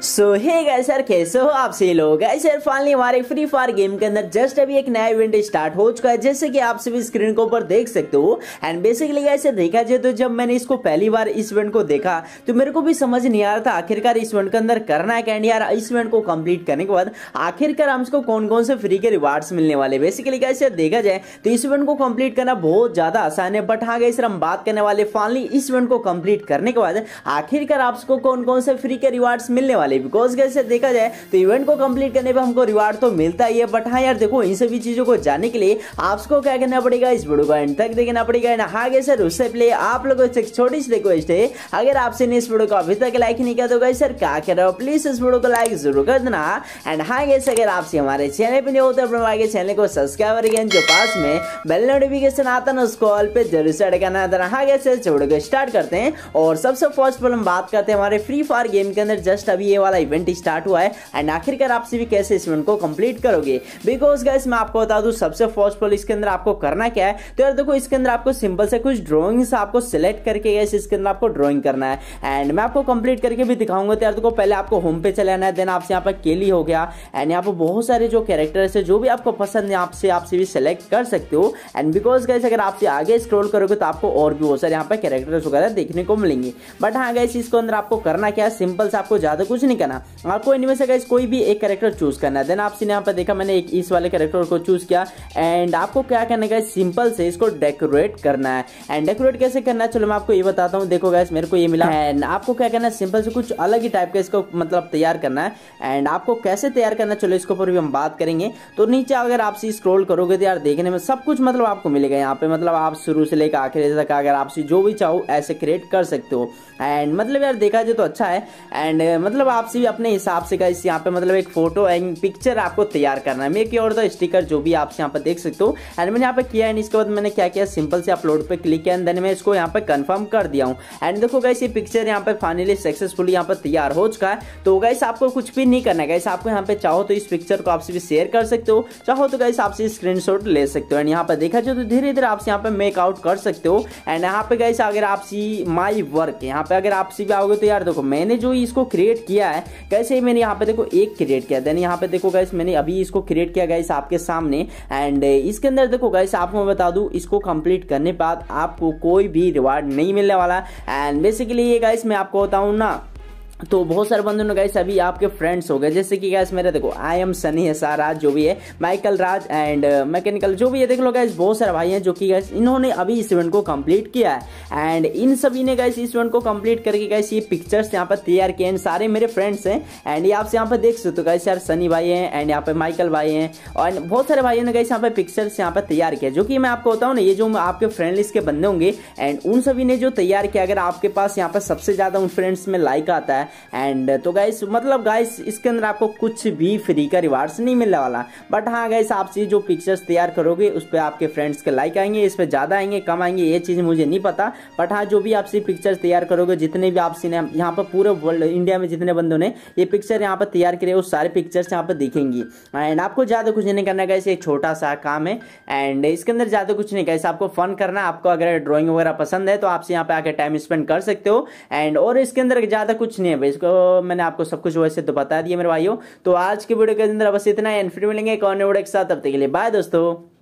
सो hey guys यार कैसे हो आप सही लोग? गाइस यार फाइनली हमारे फ्री फायर गेम के अंदर जस्ट अभी एक नया इवेंट स्टार्ट हो चुका है, जैसे कि आप सभी स्क्रीन के ऊपर देख सकते हो। एंड बेसिकली गाइस यार देखा जाए तो जब मैंने इसको पहली बार इस इवेंट को देखा तो मेरे को भी समझ नहीं आ रहा था आखिरकार इस इवेंट के अंदर करना है कैंड यार, इस इवेंट को कंप्लीट करने के बाद आखिरकार हमको कौन कौन से फ्री के रिवार्ड्स मिलने वाले बेसिकली गाइस यार देखा जाए तो इस इवेंट को कंप्लीट करना बहुत ज़्यादा आसान है। बट हाँ गाइस हम बात करने वाले फाइनली इस इवेंट को कंप्लीट करने के बाद आखिरकार आपको कौन कौन से फ्री के रिवार्ड्स मिलने वाले बिकॉज़ गाइस देखा जाए तो इवेंट को कंप्लीट करने पे हमको रिवार्ड तो मिलता ही है बट हाँ यार, देखो, इन सभी चीज़ों को जानने के लिए आपको क्या करना पड़ेगा इस वीडियो को एंड तक देखना पड़ेगा। एंड हाँ सर उससे पहले आप लोगों से छोटी सी रिक्वेस्ट है। अगर आपसे इस वीडियो को अभी तक लाइक नहीं किया तो गई सर क्या कर रहे हो? प्लीज़ इस वीडियो को लाइक ज़रूर कर देना। एंड हाँ गैस अगर आपसे हमारे चैनल पर नहीं होते अपने आगे चैनल को सब्सक्राइब करें जो पास में बेल नोटिफिकेशन आता ना, उसको ऑल पे ज़रूर से अड़काना देना हाँ गैस वीडियो को स्टार्ट करते हैं। और सबसे फ़र्स्ट ऑफ़ हम बात करते हैं हमारे फ्री फायर गेम के अंदर। जस्ट अभी ये वाला इवेंट स्टार्ट हुआ है। एंड आखिरकार आपसे भी कैसे इस इवेंट को कंप्लीट करोगे? बिकॉज़ गाइस मैं आपको बता दूँ, सबसे फ़र्स्ट ऑल इसके अंदर आपको करना क्या है? तो यार देखो, इसके अंदर आपको सिंपल से कुछ ड्रॉइंग्स आपको सिलेक्ट करके गैस इसके अंदर आपको ड्रॉइंग करना है। एंड मैं आपको कंप्लीट करके भी दिखाऊँगा। तो यार देखो, पहले आपको होम पे चले आना है देन आपसे यहाँ पर केली हो गया। एंड यहाँ पर बहुत सारे जो कैरेक्टर्स है, जो भी आपको पसंद है, आपसे आपसे भी सिलेक्ट कर सकते हो। एंड बिकॉज़ गैस अगर आपसे आगे स्क्रॉल करोगे तो आपको और भी बहुत सारे यहाँ पर कैरेक्टर्स वगैरह देखने को मिलेंगे। बट हाँ गैस इसके अंदर आपको करना क्या है? सिंपल से आपको ज़्यादा कुछ नहीं करना। आपको इनमें से गैस कोई भी एक कैरेक्टर चूज़ करना है। देन आपसे यहाँ पर देखा मैंने एक इस वाले कैरेक्टर को चूज़ किया। एंड आपको क्या करना है सिंपल से इसको डेकोरेट करना है। एंड डेकोरेट कैसे करना है? चलो मैं आपको ये बताता हूँ। देखो गैस मेरे को ये मिला। एंड आपको क्या करना है? सिंपल से कुछ अलग ही टाइप का इसको मतलब तैयार करना है। एंड आपको कैसे तैयार करना है? चलो इसके ऊपर भी हम बात करेंगे। तो नीचे अगर आप स्क्रोल करोगे तो यार देखने में सब कुछ मतलब आपको मिलेगा यहाँ पे। मतलब आप शुरू से लेकर आखिर तक अगर आपसे जो भी चाहो ऐसे क्रिएट कर सकते हो। एंड मतलब यार देखा जाए तो अच्छा है। एंड मतलब आपसे भी अपने हिसाब से इस यहाँ पे मतलब एक फ़ोटो एंड पिक्चर आपको तैयार करना है मेक और द स्टिकर जो भी आप यहाँ पर देख सकते हो एंड मैंने यहाँ पे किया एंड इसके बाद मैंने क्या किया सिंपल से अपलोड पे क्लिक किया एंड देन मैं इसको यहाँ पे कंफर्म कर दिया हूँ एंड देखो गाइस ये पिक्चर यहाँ पे फाइनली सक्सेसफुली यहाँ पर तैयार हो चुका है तो गाइस आपको कुछ भी नहीं करना है गाइस आपको यहाँ पे चाहो तो इस पिक्चर को आपसे भी शेयर कर सकते हो चाहो तो गाइस आपसे स्क्रीन ले सकते हो एंड यहाँ पर देखा जाए तो धीरे धीरे आपसे यहाँ पे मेकआउट कर सकते हो एंड यहाँ पे गाइस अगर आपसी माई वर्क यहाँ पे अगर आपसी भी आओगे तो यार देखो मैंने जो इसको क्रिएट किया है। कैसे मैंने यहाँ पे देखो एक क्रिएट किया। देन यहाँ पे देखो गैस मैंने अभी इसको क्रिएट किया गया आपके सामने। एंड इसके अंदर देखो गैस आपको मैं बता दूँ, इसको कंप्लीट करने बाद आपको कोई भी रिवार्ड नहीं मिलने वाला। एंड बेसिकली ये गैस मैं आपको बताऊँ ना तो बहुत सारे बंधु गाइस अभी आपके फ्रेंड्स हो गए। जैसे कि गैस मेरे देखो आई एम सनी है साराज जो भी है माइकल राज एंड मैकेनिकल जो भी है, देख लो गैस बहुत सारे भाई हैं जो कि गैस इन्होंने अभी इस इवेंट को कंप्लीट किया है। एंड इन सभी ने गैस इस इवेंट को कंप्लीट करके गैस ये पिक्चर्स यहाँ पर तैयार किए हैं। सारे मेरे फ्रेंड्स हैं। एंड ये आपसे यहाँ पर देख सकते हो गैस यार सनी भाई हैं एंड यहाँ पे माइकल भाई हैं। और बहुत सारे भाइयों ने गैस यहाँ पे पिक्चर्स यहाँ पर तैयार किया जो कि मैं आपको बताऊँ ना, ये जो आपके फ्रेंड लिस्ट के बंदे होंगे एंड उन सभी ने जो तैयार किया, अगर आपके पास यहाँ पर सबसे ज़्यादा उन फ्रेंड्स में लाइक आता है एंड तो गाइस मतलब गाइस इसके अंदर आपको कुछ भी फ्री का रिवार्ड्स नहीं मिलने वाला। बट हाँ गाइस आपसे जो पिक्चर्स तैयार करोगे, उस पर आपके फ्रेंड्स के लाइक आएँगे, इस पर ज़्यादा आएँगे, कम आएँगे, ये चीज़ मुझे नहीं पता। बट हाँ जो भी आपसे पिक्चर्स तैयार करोगे, जितने भी आपसे यहाँ पर पूरे वर्ल्ड इंडिया में जितने बंदों ने ये पिक्चर यहाँ पर तैयार करे वो सारे पिक्चर्स यहाँ पर दिखेंगी। एंड आपको ज़्यादा कुछ नहीं करना गाइस एक छोटा सा काम है। एंड इसके अंदर ज़्यादा कुछ नहीं गाइस आपको फन करना, आपको अगर ड्रॉइंग वगैरह पसंद है तो आपसे यहाँ पे आके टाइम स्पेंड कर सकते हो। एंड और इसके अंदर ज़्यादा कुछ नहीं है इसको मैंने आपको सब कुछ वैसे तो बता दिया मेरे भाइयों। तो आज के वीडियो के अंदर बस इतना एंड फिर मिलेंगे कौन वीडियो के साथ। अब तक के लिए बाय दोस्तों।